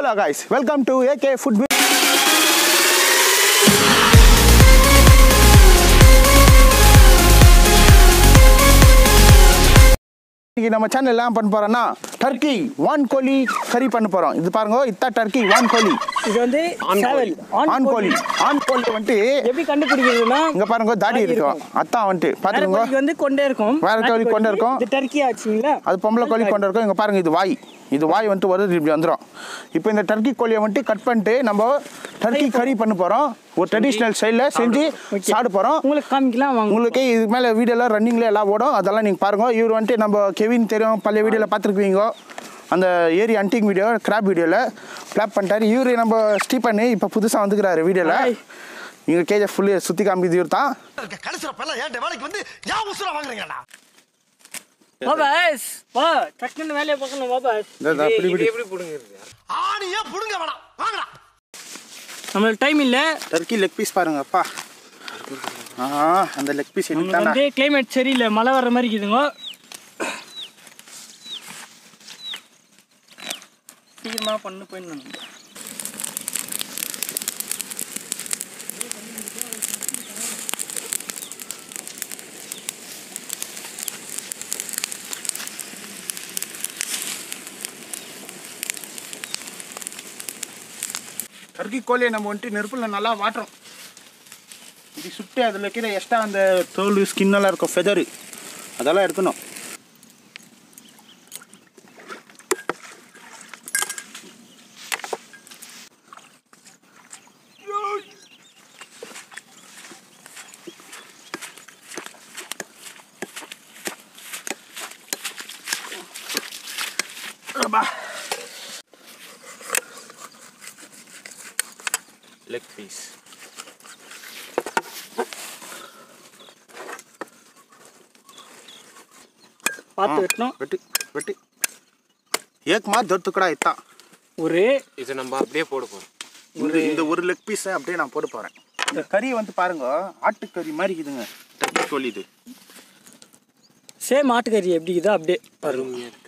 Hello guys welcome to AK food இன்னைக்கு நம்ம channel எல்லாம் பண்ண போறோம்னா டர்க்கி வான் கோழி கறி பண்ண போறோம். இது பாருங்க இதான் டர்க்கி வான் கோழி இது வந்து சேவல் ஆண் கோழி ஆண் கோழி வந்துட்டு எப்படி கண்டுபிடிக்கிறதுனா இங்க பாருங்க தாடி இருக்கும். அத்தான் வந்துட்டு. பாத்துக்கோங்க வந்து கொண்டே இருக்கும். வேற கோழி கொண்டே இருக்கும். இது டர்க்கி ஆச்சுங்களா? அது பொம்பளை கோழி கொண்டு இருக்கும். இங்க பாருங்க இது வாய். இது வாய் வந்துட்டு வருது இப்படி வந்துடும் இப்போ இந்த டர்க்கி கோழியை வந்துட்டு கட் பண்ணிட்டு நம்ம டர்க்கி கறி பண்ண போறோம். ஒரு ட்ரெடிஷ்னல் ஸ்டைலில் செஞ்சு சாப்பிட போறோம். உங்களுக்கு காமிக்கலாம் உங்களுக்கு இது மேலே வீடியோலாம் ரன்னிங்ல எல்லாம் ஓடும். அதெல்லாம் நீங்கள் பாருங்க. இவர் வந்துட்டு நம்ம கெவின் தெரியும். பழைய வீடியோவில் பார்த்துருப்பீங்க அந்த ஏரி அண்டிங் வீடியோ கிராப் வீடியோவில் ஃப்ளாப் பண்ணிட்டாரு. இவர் நம்ம ஸ்டீபன் இப்போ புதுசாக வந்துக்கிறாரு. வீடியோவில் இங்கே கேஜை ஃபுல்லி சுற்றி காமிக்குது இவர் தான். நம்மளுக்கு டைம் இல்ல. டர்க்கி லெக் பீஸ் பாருங்க அப்பா. ஆ அந்த லெக் பீஸ் கிளைமேட் சரியில்லை மழை வர்ற மாதிரி இருக்குதுங்க. சீக்கிரமா பண்ணு போயிருந்தாங்க டர்க்கி கோழியை நம்ம வந்துட்டு நெருப்பில் நல்லா வாட்டுறோம். இப்படி சுட்டு அதில் இருக்கிற எக்ஸ்ட்ரா அந்த தோல் ஸ்கின்னெல்லாம் இருக்கும் ஃபெதரு அதெல்லாம் எடுக்கணும். லெக் பீஸ் பார்த்து வெட்டணும். வெட்டு வெட்டு. ஏக் மா தோ துக்கடா இத்தான். ஒரு இது நம்ம அப்படியே போட போகிறோம் இந்த இந்த ஒரு லெக் பீஸை அப்படியே நான் போட போகிறேன் இந்த கறி வந்து பாருங்க ஆட்டுக்கறி மாதிரி இருக்குதுங்க. இது சேம் ஆட்டுக்கறி எப்படி இருக்குதோ அப்படியே. அருமையாக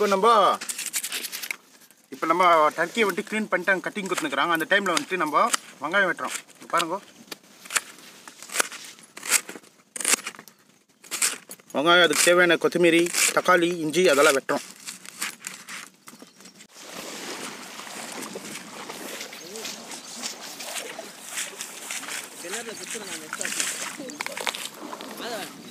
இப்போ நம்ம இப்போ நம்ம டர்க்கியை வந்துட்டு க்ளீன் பண்ணிட்டு அங்கே கட்டிங் கொடுத்துருக்குறாங்க அந்த டைமில் வந்துட்டு நம்ம வெங்காயம் வெட்டுறோம். பாருங்க. வெங்காயம் அதுக்கு தேவையான கொத்தமல்லி தக்காளி இஞ்சி அதெல்லாம் வெட்டுறோம். இப்போ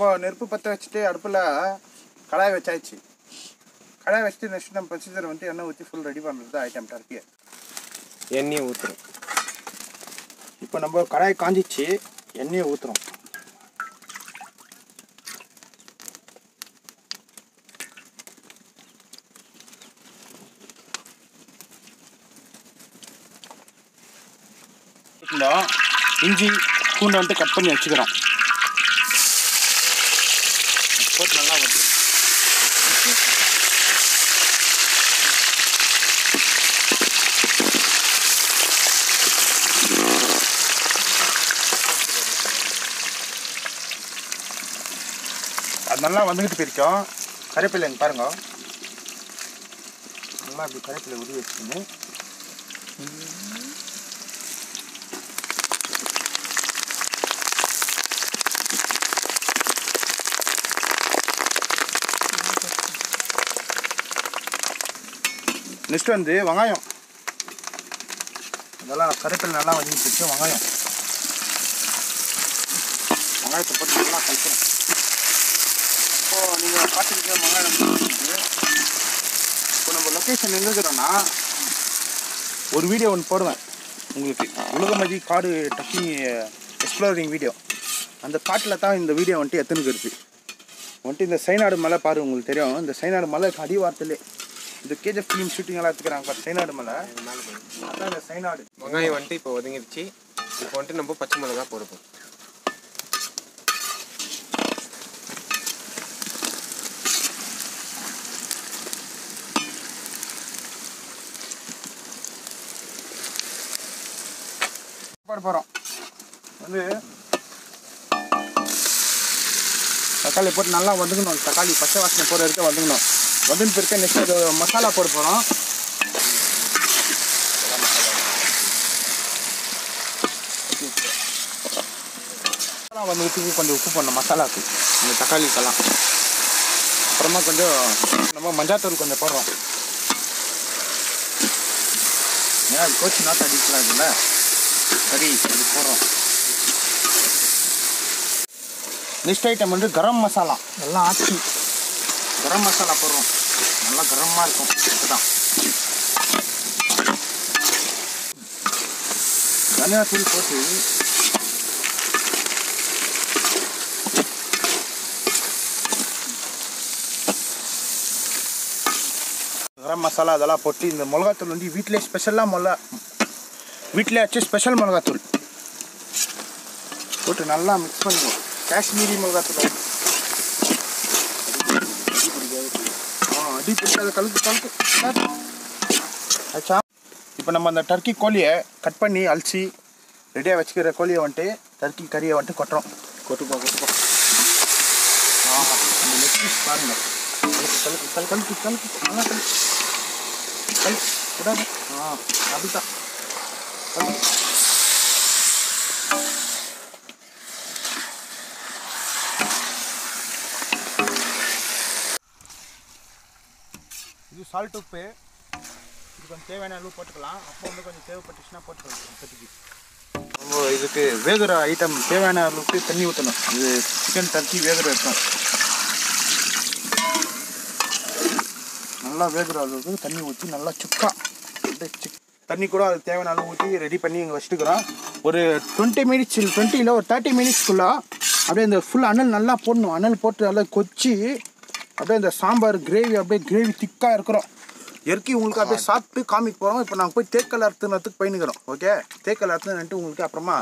நம்ம நெருப்பு பற்ற வச்சுட்டு அடுப்பில் கடாய் வச்சாச்சு. கடாய் வச்சுட்டு நெக்ஸ்ட் நம்ம ப்ரொசீஜர் வந்துட்டு எண்ணெய் ஊற்றி ஃபுல் ரெடி பண்ணுறது தான் ஐட்டம் டர்க்கியை எண்ணெயை ஊற்றுறோம் இப்போ நம்ம கடாய் காஞ்சிச்சு எண்ணெயை ஊற்றுறோம் இஞ்சி பூண்டை வந்துட்டு கட் பண்ணி வச்சுக்கிறோம். போட்டு நல்லா வருது அது நல்லா வந்துக்கிட்டு போயிருக்கோம். கருவேப்பிலை பாருங்க. நல்லா அப்படி கரைப்பில் உருவி வச்சுக்கணும் நெக்ஸ்ட் வந்து வெங்காயம். இதெல்லாம் கருப்பில் நல்லா வதக்கி வெங்காயம். வெங்காயத்தை போட்டு நல்லா கலக்கிறோம் இப்போ நீங்கள் பார்த்துக்கிட்டு வெங்காயம் இப்போ நம்ம லொக்கேஷன் எங்கே இருக்கிறோன்னா ஒரு வீடியோ ஒன்று போடுவேன். உங்களுக்கு உலகமதி காடு டக்கிங் எக்ஸ்ப்ளோரிங் வீடியோ அந்த காட்டில் தான் இந்த வீடியோ வந்துட்டு எத்தனுக்கு வந்துட்டு இந்த சைனாடு மலை பாரு உங்களுக்கு தெரியும். இந்த சைனாடு மலை அடிவாரத்துலேயே இந்த கேஜிஎஃப் ஃபிலிம் ஷூட்டிங் எல்லாம் எடுத்துக்கிறாங்க பாரு சைனாடு மலை. அதான் இந்த சைனாடு. வெங்காயம் வந்துட்டு இப்போ ஒதுங்கிடுச்சு இப்போ வந்துட்டு நம்ம பச்சை மிளகா போடுவோம் போட போகிறோம் வந்து தக்காளி போட்டு நல்லா வதங்கணும். தக்காளி பச்சை வாசனை போகிற வரைக்கும் வதங்கணும். வதன் பிறகு நெக்ஸ்ட் அது மசாலா போட போகிறோம் மசாலா வந்து உப்புக்கு கொஞ்சம் உப்பு பண்ணும் மசாலாக்கு. இந்த தக்காளிக்கெல்லாம். அப்புறமா கொஞ்சம் நம்ம மஞ்சாத்தூள் கொஞ்சம் போடுறோம். ஏன்னா அது கோச்சு நாட்டு அடிக்கிறாங்கல்ல சரி அது போடுறோம். நெக்ஸ்ட் ஐட்டம் வந்து கரம் மசாலா. எல்லாம் ஆச்சு கரம் மசாலா போடுறோம். நல்லா கரமாக இருக்கும். இதுதான். தனியா தூள் போட்டு கரம் மசாலா அதெல்லாம் போட்டு இந்த மிளகாத்தூள் வந்து வீட்டிலே ஸ்பெஷலாக மிளகா வீட்டிலே வச்சு ஸ்பெஷல் மிளகாத்தூள். போட்டு நல்லா மிக்ஸ் பண்ணுவோம் காஷ்மீரி மிளகாத்தூள். அடி பிடிக்காத கலக்கு கலக்கு ஆச்சா இப்போ நம்ம அந்த டர்க்கி கோழியை கட் பண்ணி அலசி ரெடியாக வச்சுக்கிற கோழியை வந்துட்டு டர்க்கி கறியை வந்துட்டு கொட்டுறோம். கொட்டுப்பா கொட்டுப்பா. ஆஹா அந்த லெக் பீஸ் பாருங்க. கலக்கு கலக்கு கலக்கு கலக்கு கலக்கு நல்லா கலக்கு கலக்கு விடாது ஆ கலக்கு சால்ட் உப்பு இது கொஞ்சம் தேவையான அளவு போட்டுக்கலாம். அப்போ வந்து கொஞ்சம் தேவைப்பட்டுச்சுன்னா போட்டுக்கலாம். இப்போதைக்கு. நம்ம இதுக்கு வேகிற ஐட்டம் தேவையான அளவுக்கு தண்ணி ஊற்றணும் இது சிக்கன் டர்க்கி வேகிற இருக்கும் நல்லா வேகிற அளவுக்கு தண்ணி ஊற்றி நல்லா சுக்கா. அப்படியே சிக் தண்ணி கூட அது தேவையான அளவு ஊற்றி ரெடி பண்ணி இங்கே வச்சுட்டுக்கிறோம். ஒரு டுவெண்ட்டி மினிட்ஸ் டுவெண்ட்டியில் ஒரு தேர்ட்டி மினிட்ஸ்க்குள்ளே அப்படியே இந்த ஃபுல் அனல் நல்லா போடணும். அனல் போட்டு நல்லா கொச்சி அப்படியே இந்த சாம்பார் கிரேவி அப்படியே கிரேவி திக்காக இருக்கிறோம். இறக்கி உங்களுக்கு அப்படியே சாப்பிட்டு காமிக்க போகிறோம் இப்போ நாங்கள் போய் தேக்கல் அறுத்துனத்துக்கு பயணிக்கிறோம் ஓகே? தேக்கல் அறுத்துனன்ட்டு உங்களுக்கு அப்புறமா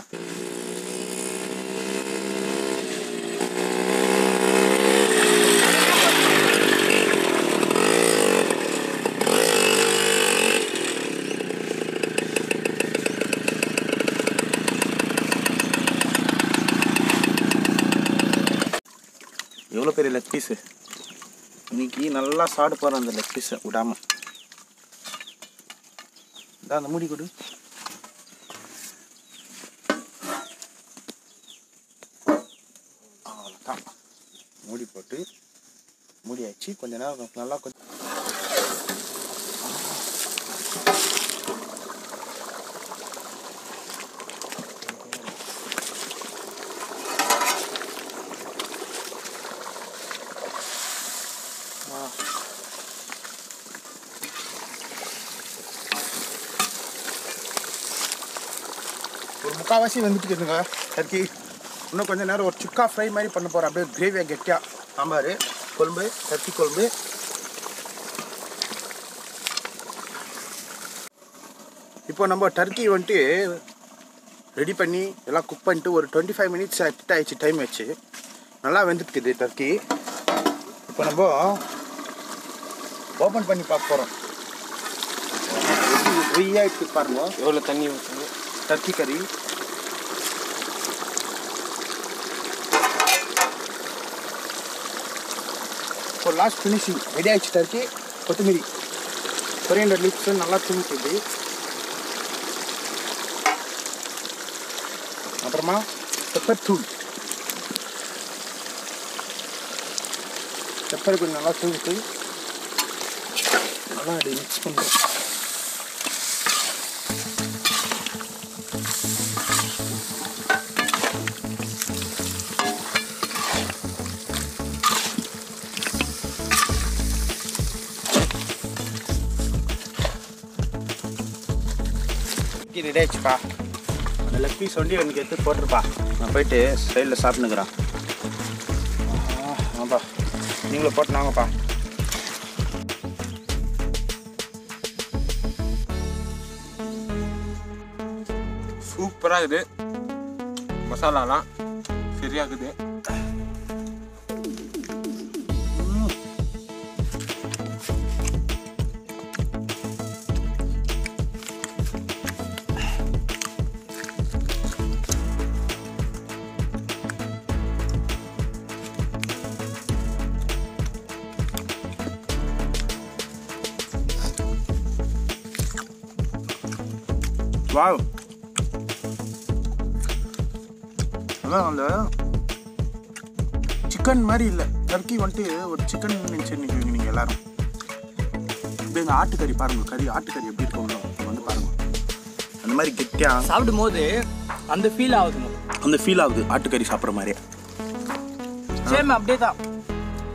எவ்வளோ பெரிய லெக் பீஸு இன்னைக்கு நல்லா சாடு போகிறேன் அந்த லெக் பீஸை விடாம. இந்தா அந்த மூடி கொடு. அவ்வளோதான் மூடி போட்டு மூடி ஆச்சு. கொஞ்ச நேரம் நல்லா கொஞ்சம் ஒரு முக்கால்வாசி வந்துட்டு இருக்குங்க. டர்க்கி இன்னும் கொஞ்ச நேரம் ஒரு சுக்கா ஃப்ரை மாதிரி பண்ண போகிறேன் அப்படியே கிரேவியாக கெட்டியாக சாம்பார் குழம்பு டர்க்கி குழம்பு. இப்போ நம்ம டர்க்கி வந்துட்டு ரெடி பண்ணி எல்லாம் குக் பண்ணிட்டு ஒரு டுவெண்ட்டி ஃபைவ் மினிட்ஸ் கிட்ட ஆயிடுச்சு டைம் வச்சு நல்லா வெந்துட்டுக்குது டர்க்கி இப்போ நம்ம ஓப்பன் பண்ணி பார்க்க போகிறோம் வெய்யாயிட்டு பாருங்க. எவ்வளோ தண்ணி ஊற்றணும் டர்க்கி கறி லாஸ்ட் ஃபினிஷிங் ரெடி ஆயிடுச்சு டர்க்கி கொத்தமல்லி கொரியண்டர் லீப்ஸ் நல்லா தூக்கிட்டு அப்புறமா பெப்பர் தூள். பெப்பர் கொஞ்சம் நல்லா தூக்கிட்டு நல்லா அப்படி மிக்ஸ் பண்ணுறேன் ரெடி ஆயிடுச்சுப்பா அந்த லெக் பீஸ் ஒண்டி எனக்கு எடுத்து போட்டுருப்பா. நான் போயிட்டு சைடில் சாப்பிட்டுக்கிறேன் ஆமாப்பா நீங்களும் போட்டு நாங்கப்பா சூப்பராக இருக்குது. மசாலாலாம் சரியாகுது. வாவ் அதான் அந்த சிக்கன் மாதிரி இல்லை. டர்க்கி வந்துட்டு ஒரு சிக்கன் நினச்சிருக்கீங்க நீங்கள் எல்லாரும்? இப்படி இந்த ஆட்டுக்கறி பாருங்க கறி ஆட்டுக்கறி எப்படி இருக்கும் உள்ள? வந்து பாருங்க. அந்த மாதிரி கெட்டியாக சாப்பிடும் போது அந்த ஃபீல் ஆகுதுங்க அந்த ஃபீல் ஆகுது ஆட்டுக்கறி சாப்பிட்ற மாதிரியே. சேம் அப்படியே தான்.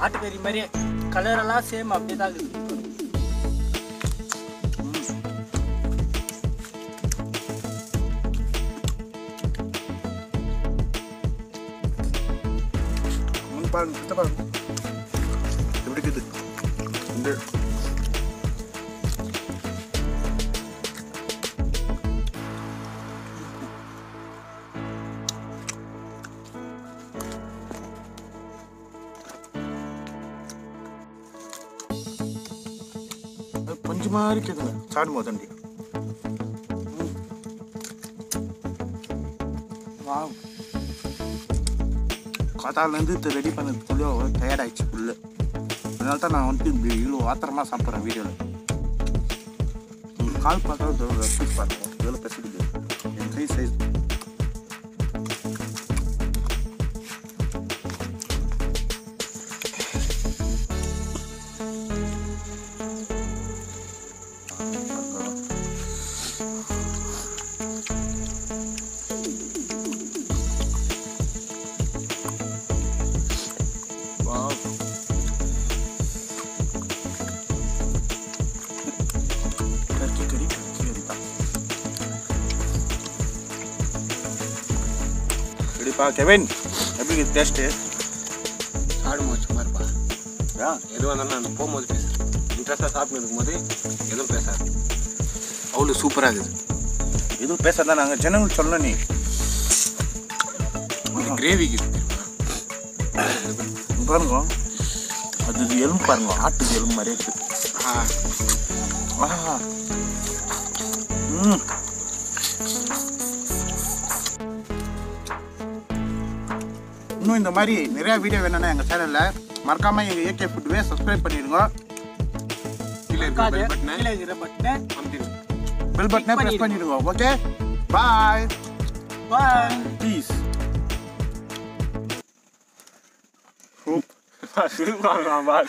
ஆட்டுக்கறி மாதிரியே கலர் எல்லாம் சேம் அப்படியே தான் இருக்குது. வந்து பாருங்க கிட்ட பாருங்க எப்படி இருக்குது இந்த அது பஞ்சு மாதிரி இருக்குதுங்க சாடும் போதண்டி வாவ் காத்தாலேருந்து ரெடி பண்ணதுக்குள்ளே டயர்ட் ஆயிடுச்சு ஃபுல்லு அதனால தான் நான் வந்துட்டு இப்படி இவ்வளோ ஆத்திரமாக சாப்பிட்றேன் வீடியோவில் கால் பார்த்தாலும் பீஸ் பார்த்துக்கோ இவ்வளோ என் கை சைஸ் எப்படிப்பா கெவின். எப்படி இருக்குது டேஸ்ட்டு சாடு மோச்சு மாதிரிப்பா ஆ எதுவாக இருந்தாலும் நான் போகும்போது பேசுகிறேன் இன்ட்ரெஸ்ட்டாக சாப்பிட்டு இருக்கும்போது எதுவும் பேசாது. அவ்வளோ சூப்பராக இருக்குது. எதுவும் பேசாதான் நாங்கள் ஜனங்கள் சொல்ல நீ. கிரேவிக்கு பாருங்க. அது எலும்பு பாருங்க. ஆட்டுக்கு எலும்பு மாதிரியே இருக்குது ஆஹா. ம். இன்னும் இந்த மாதிரி நிறைய வீடியோ வேணும்னா எங்கள் சேனலில் மறக்காமல் எங்கள் ஏகே ஃபுட்வே சப்ஸ்கிரைப் பண்ணிடுங்க கீழே இருக்கிற காது bell button அ கீழே இருக்கிற பட்டனை அமுத்திடுங்க. பெல் பட்டனை ப்ரெஸ் பண்ணிடுங்க ஓகே பாய் பாய் ப்ளீஸ் சூப்பராக